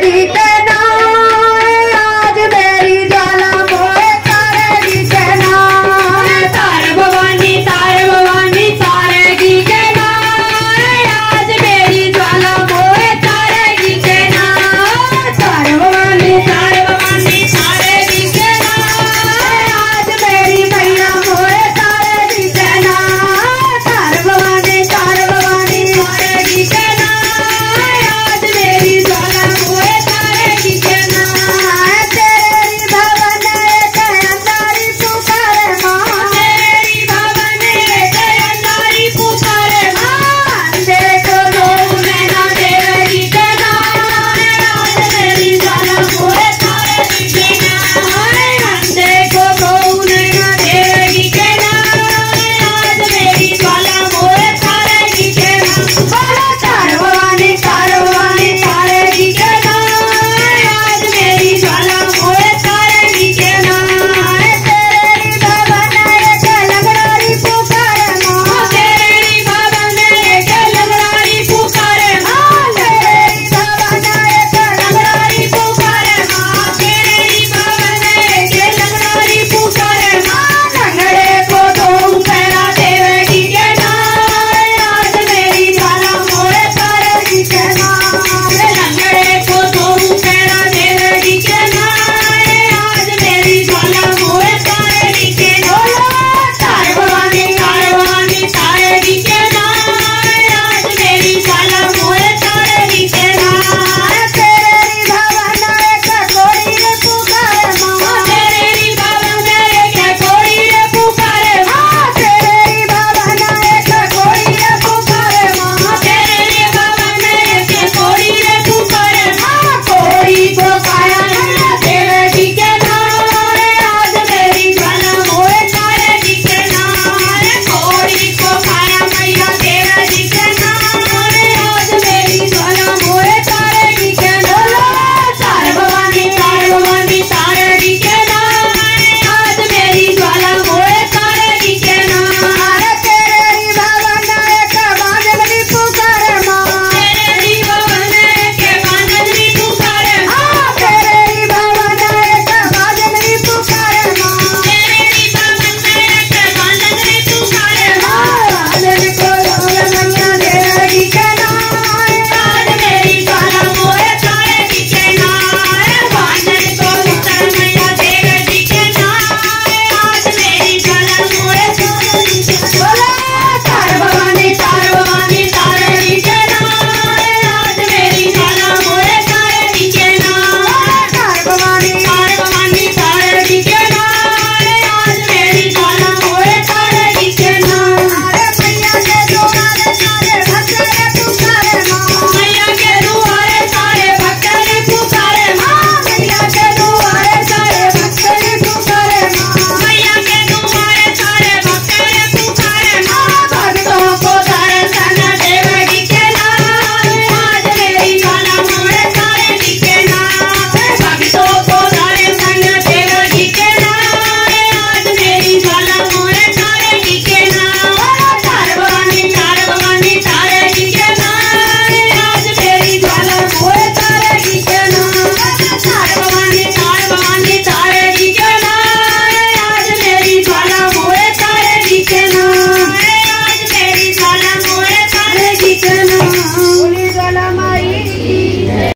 baby, baby.